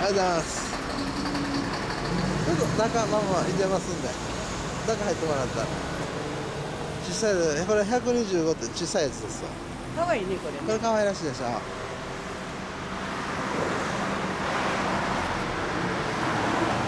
ありがとうございます。ちょっと中まあまあ入れますんで。中入ってもらった。ら小さいこれ125って小さいやつですわ。かわいいねこれね。これかわいらしいでしょ。